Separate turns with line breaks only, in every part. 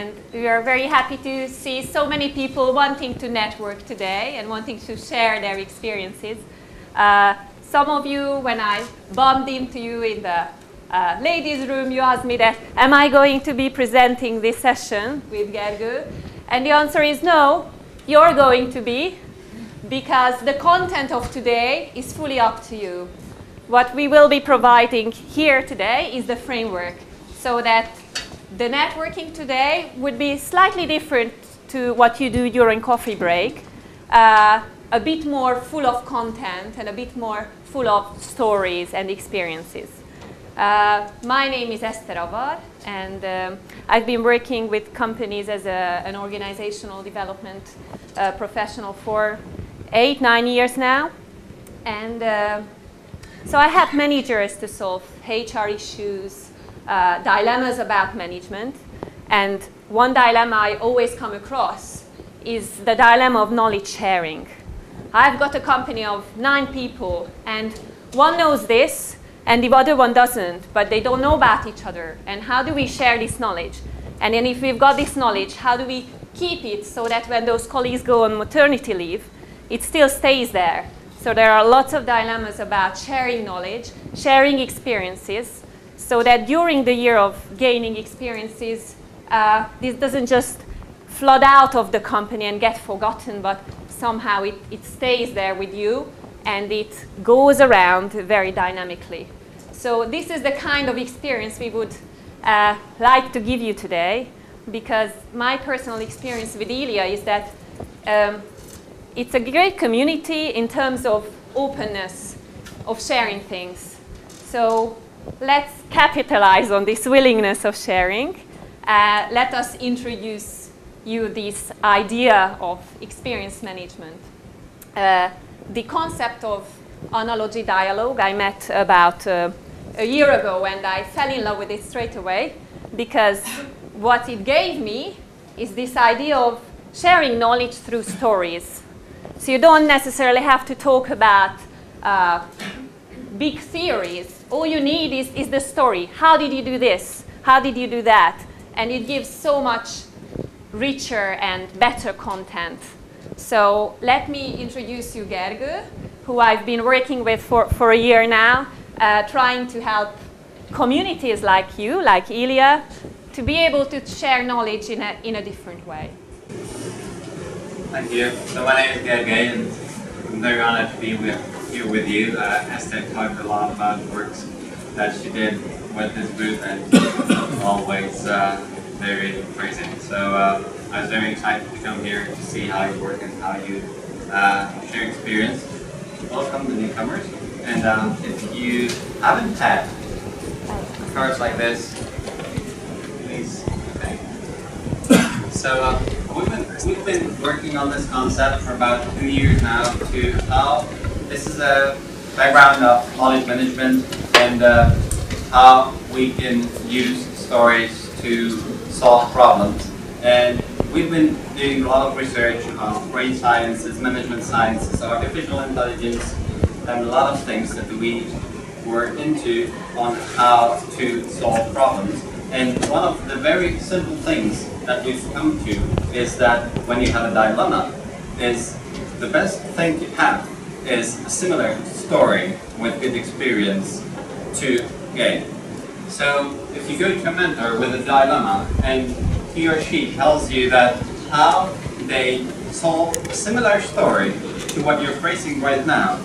and we are very happy to see so many people wanting to network today and wanting to share their experiences. Uh, some of you, when I bumped into you in the uh, ladies' room, you asked me that, am I going to be presenting this session with Gergő? And the answer is no, you're going to be, because the content of today is fully up to you. What we will be providing here today is the framework, so that the networking today would be slightly different to what you do during coffee break. Uh, a bit more full of content and a bit more full of stories and experiences. Uh, my name is Eszter Avar, and um, I've been working with companies as a, an organizational development uh, professional for eight, nine years now. And uh, so I help managers to solve HR issues, uh, dilemmas about management. And one dilemma I always come across is the dilemma of knowledge sharing. I've got a company of nine people, and one knows this, and the other one doesn't, but they don't know about each other. And how do we share this knowledge? And then if we've got this knowledge, how do we keep it so that when those colleagues go on maternity leave, it still stays there? So there are lots of dilemmas about sharing knowledge, sharing experiences, so that during the year of gaining experiences, uh, this doesn't just flood out of the company and get forgotten, but somehow it, it stays there with you and it goes around very dynamically. So this is the kind of experience we would uh, like to give you today because my personal experience with Elia is that um, it's a great community in terms of openness, of sharing things. So let's capitalize on this willingness of sharing. Uh, let us introduce you this idea of experience management. Uh, the concept of analogy dialogue I met about uh, a year ago and I fell in love with it straight away because what it gave me is this idea of sharing knowledge through stories. So you don't necessarily have to talk about uh, big theories. All you need is, is the story. How did you do this? How did you do that? And it gives so much richer and better content. So let me introduce you Gergő, who I've been working with for, for a year now uh, trying to help communities like you, like Elia, to be able to share knowledge in a, in a different way.
Thank you. So my name is Gergely and I'm very honored to be with, here with you. Uh, Eszter talked a lot about the works that she did with this group and always uh, very present. So uh, I was very excited to come here to see how you work and how you uh, share experience. Welcome the newcomers. And um, if you haven't had cards like this, please. Okay. So uh, we've been we've been working on this concept for about two years now. To how this is a background of knowledge management and uh, how we can use stories to solve problems. And we've been doing a lot of research on brain sciences, management sciences, artificial intelligence, and a lot of things that we were into on how to solve problems. And one of the very simple things that we've come to is that when you have a dilemma, is the best thing to have is a similar story with good experience to gain. So if you go to a mentor with a dilemma and he or she tells you that how they solve a similar story to what you're facing right now,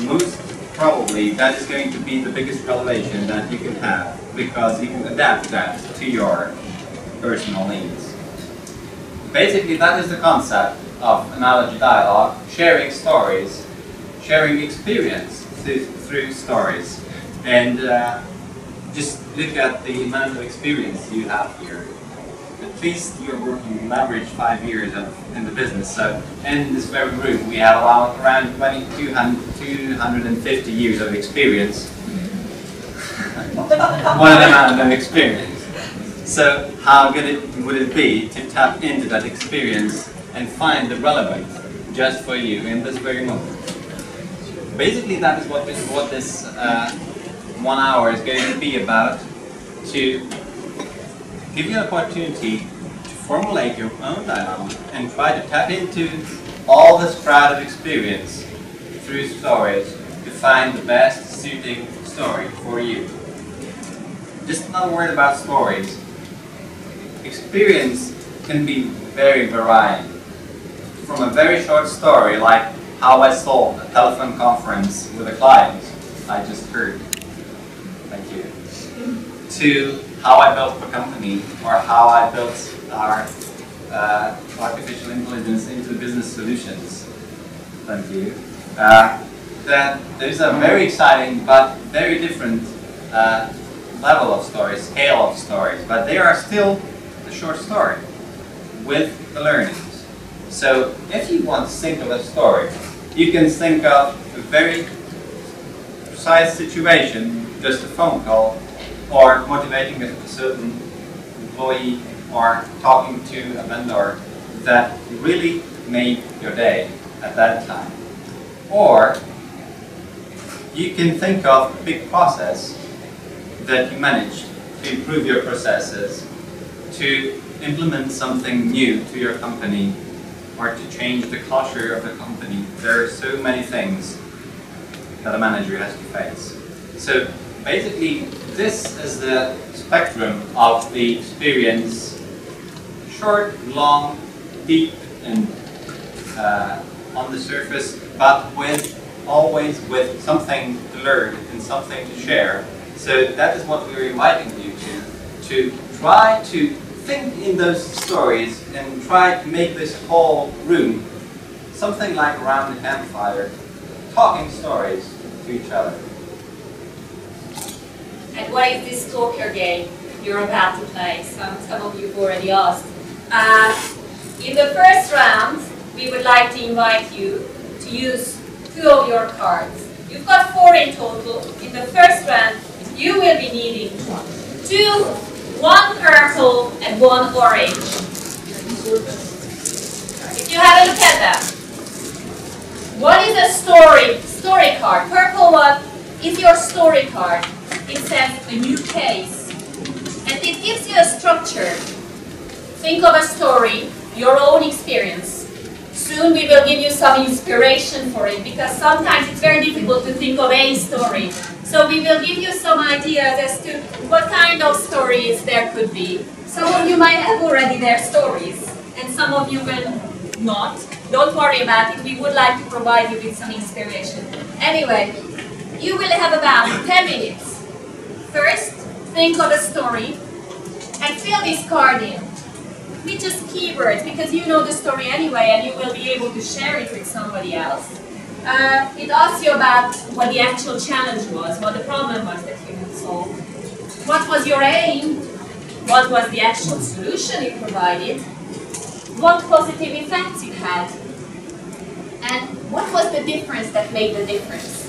most probably that is going to be the biggest revelation that you can have because you can adapt that to your personal needs. Basically, that is the concept of analogy dialogue, sharing stories, sharing experience through, through stories. And uh, just look at the amount of experience you have here at least you're working average five years of, in the business. So in this very room, we have around, around 200, 250 years of experience. One amount of experience. So how good it, would it be to tap into that experience and find the relevant just for you in this very moment? Basically, that is what this, what this uh, one hour is going to be about to give you an opportunity to formulate your own dialogue and try to tap into all this crowd of experience through stories to find the best suiting story for you. Just another word about stories. Experience can be very varied. From a very short story like how I solved a telephone conference with a client I just heard. Thank you. To how I built a company or how I built our uh, artificial intelligence into business solutions. Thank you. Uh, that there's a very exciting but very different uh, level of stories, scale of stories, but they are still a short story with the learnings. So if you want to think of a story, you can think of a very precise situation, just a phone call, or motivating a certain employee, or talking to a vendor that really made your day at that time. Or you can think of a big process that you managed to improve your processes, to implement something new to your company, or to change the culture of the company. There are so many things that a manager has to face. So basically, this is the spectrum of the experience, short, long, deep, and uh, on the surface, but with always with something to learn and something to share. So that is what we're inviting you to, to try to think in those stories and try to make this whole room something like around the campfire, talking stories to each other.
And what is this talker game you're about to play? Some, some of you have already asked. Uh, in the first round, we would like to invite you to use two of your cards. You've got four in total. In the first round, you will be needing two, one purple and one orange. If you have a look at them, what is a story story card? Purple one is your story card. It says a new case, and it gives you a structure. Think of a story, your own experience soon we will give you some inspiration for it because sometimes it's very difficult to think of a story. So we will give you some ideas as to what kind of stories there could be. Some of you might have already their stories and some of you will not. Don't worry about it. We would like to provide you with some inspiration. Anyway, you will have about 10 minutes. First, think of a story and fill this card in with just keywords because you know the story anyway and you will be able to share it with somebody else. Uh, it asks you about what the actual challenge was, what the problem was that you had solved. What was your aim? What was the actual solution you provided? What positive effects you had? And what was the difference that made the difference?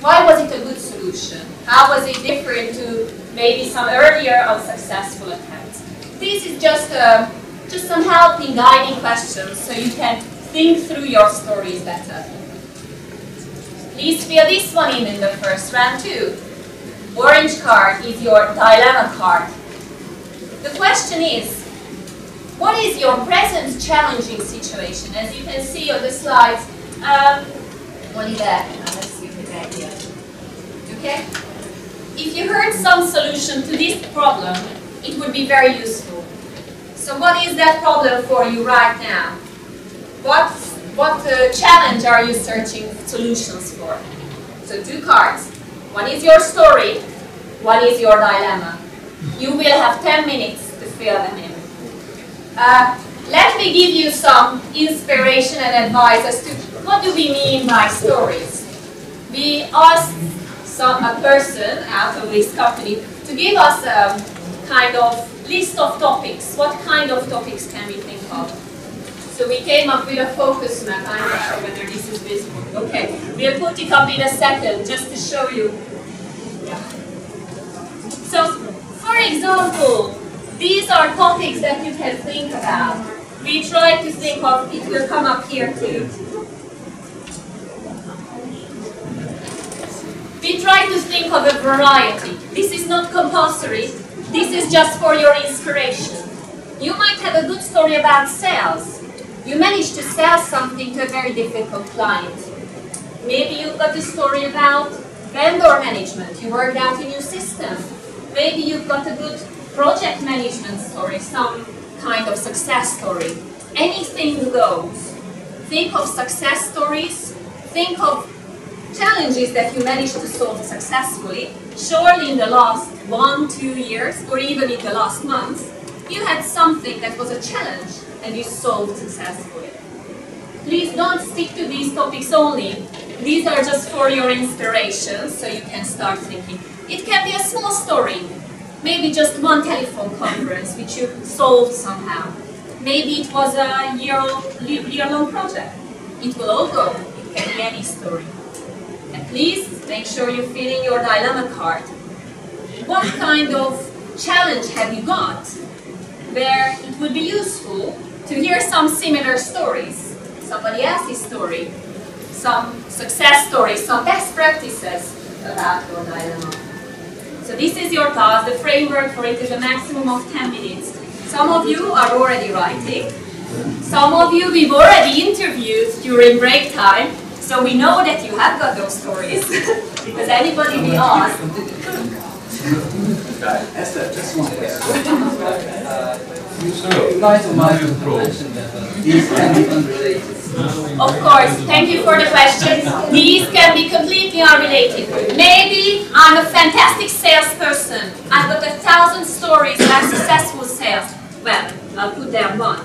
Why was it a good solution? How was it different to maybe some earlier unsuccessful attempts? This is just a just some helping, guiding questions so you can think through your stories better. Please fill this one in in the first round too. Orange card is your dilemma card. The question is, what is your present challenging situation? As you can see on the slides, um, is that? Let's if it's here. Okay? If you heard some solution to this problem, it would be very useful. So what is that problem for you right now? What, what uh, challenge are you searching solutions for? So two cards. One is your story, one is your dilemma. You will have 10 minutes to fill them in. Uh, let me give you some inspiration and advice as to what do we mean by stories. We asked some, a person out of this company to give us a kind of list of topics. What kind of topics can we think of? So we came up with a focus map. I'm not sure whether this is visible. Okay, we'll put it up in a second just to show you. So, for example, these are topics that you can think about. We try to think of, it will come up here too. We try to think of a variety. This is not compulsory, this is just for your inspiration. You might have a good story about sales. You managed to sell something to a very difficult client. Maybe you've got a story about vendor management. You worked out a new system. Maybe you've got a good project management story, some kind of success story. Anything goes. Think of success stories. Think of challenges that you managed to solve successfully. Surely in the last one, two years, or even in the last month, you had something that was a challenge and you solved successfully. Please don't stick to these topics only. These are just for your inspiration, so you can start thinking. It can be a small story, maybe just one telephone conference which you solved somehow. Maybe it was a year-long project. It will all go. It can be any story. And please make sure you fill in your dilemma card. What kind of challenge have you got where it would be useful to hear some similar stories, somebody else's story, some success stories, some best practices about your dilemma. So this is your task. The framework for it is a maximum of 10 minutes. Some of you are already writing. Some of you we've already interviewed during break time, so we know that you have got those stories. because anybody we ask
Eszter, just one question.
Of course, thank you for the question. These can be completely unrelated. Maybe I'm a fantastic salesperson. I've got a thousand stories about successful sales. Well, I'll put there one.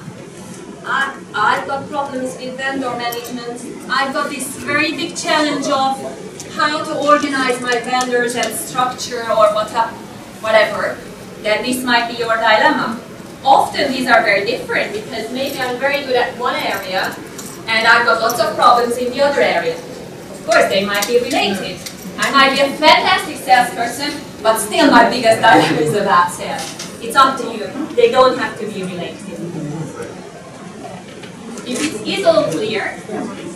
I, I've got problems with vendor management. I've got this very big challenge of how to organize my vendors and structure or what whatever, then this might be your dilemma. Often these are very different because maybe I'm very good at one area and I've got lots of problems in the other area. Of course, they might be related. I might be a fantastic salesperson, but still my biggest dilemma is about sales. It's up to you. They don't have to be related. If it is all clear,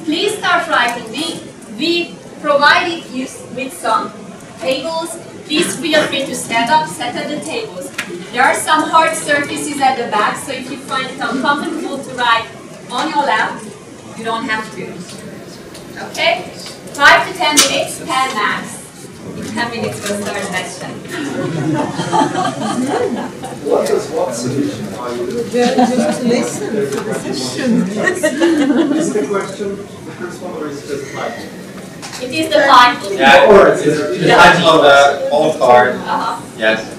please start writing. We provided you with some tables Please feel free to stand up, set at the tables. There are some hard surfaces at the back, so if you find it uncomfortable to write on your lap, you don't have to. Okay? Five to ten minutes, ten max. Ten minutes we'll start the next one.
what does what solution are you
Just listen to the session.
Is the question the first one or is it just like
it is the title.
Yeah, or it's the title of the old card. Uh-huh. Yes.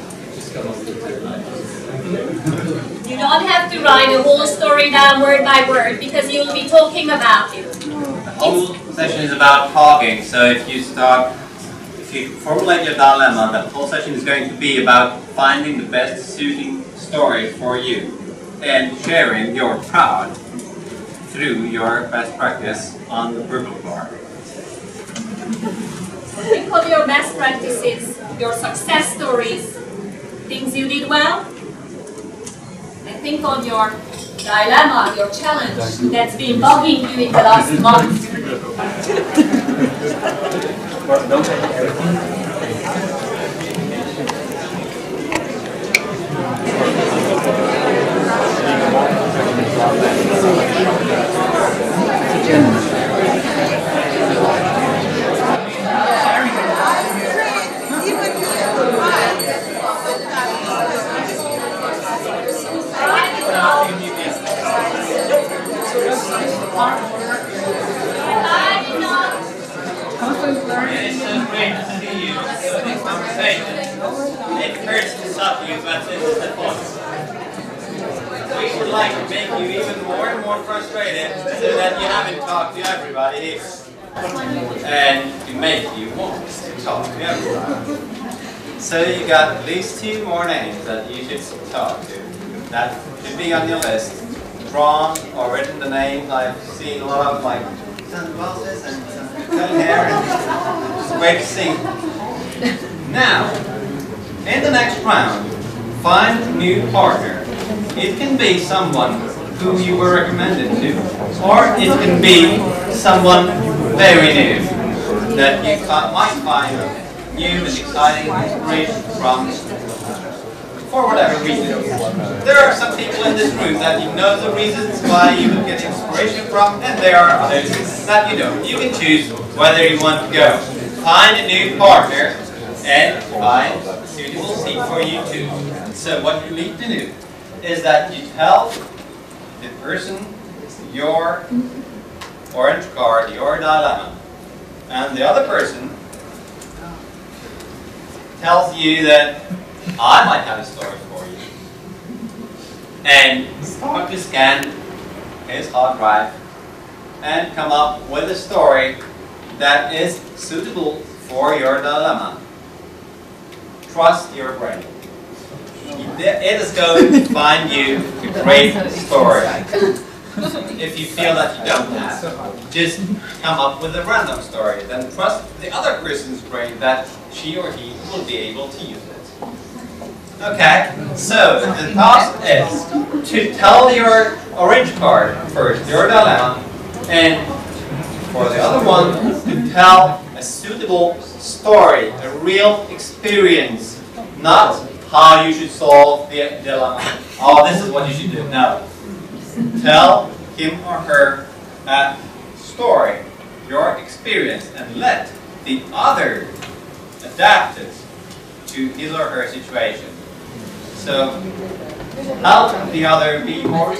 You don't have to write a whole story down word by word because you'll be talking about it.
The whole session is about talking, so if you start, if you formulate your dilemma, the whole session is going to be about finding the best suiting story for you and sharing your proud through your best practice on the Bruegel bar.
Think of your best practices, your success stories, things you did well, and think of your dilemma, your challenge that's been bugging you in the last month.
you, but this is the point. We would like to make you even more and more frustrated so that you haven't talked to everybody here. And to make you want to talk to everybody. So you got at least two more names that you should talk to. That should be on your list. Drawn or written the names. I've seen a lot of like sunglasses and hair. And to see. Now, in the next round, find a new partner. It can be someone who you were recommended to, or it can be someone very new that you might find new and exciting inspiration from. for whatever reason. There are some people in this room that you know the reasons why you would get inspiration from, and there are others that you don't. You can choose whether you want to go find a new partner and find a suitable seat for you too. So what you need to do is that you tell the person your orange card, your dilemma, and the other person tells you that I might have a story for you. And start to scan his hard drive and come up with a story that is suitable for your dilemma. Trust your brain. It is going to find you a great story. If you feel that you don't have, just come up with a random story. Then trust the other person's brain that she or he will be able to use it. Okay, so the task is to tell your orange card first, your dilemma, and for the other one, to tell a suitable story, a real experience, not how you should solve the dilemma. Oh, this is what you should do. No. Tell him or her a story, your experience, and let the other adapt it to his or her situation. So help the other be more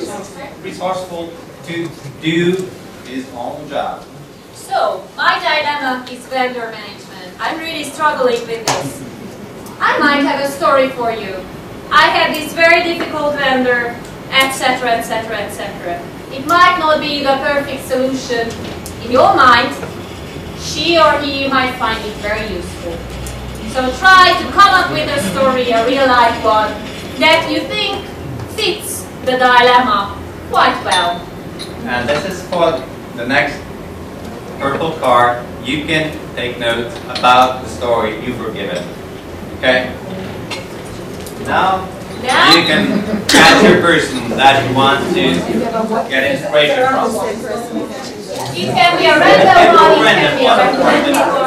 resourceful to do his own job.
So, my dilemma is vendor management. I'm really struggling with this. I might have a story for you. I have this very difficult vendor, etc., etc., etc. It might not be the perfect solution in your mind. She or he might find it very useful. So try to come up with a story, a real life one, that you think fits the dilemma quite well.
And this is for the next purple card. You can take notes about the story you were given. Okay? Now
Now,
you can add your person that you want to get inspiration from.
it can be a random one, it can be a
Random one.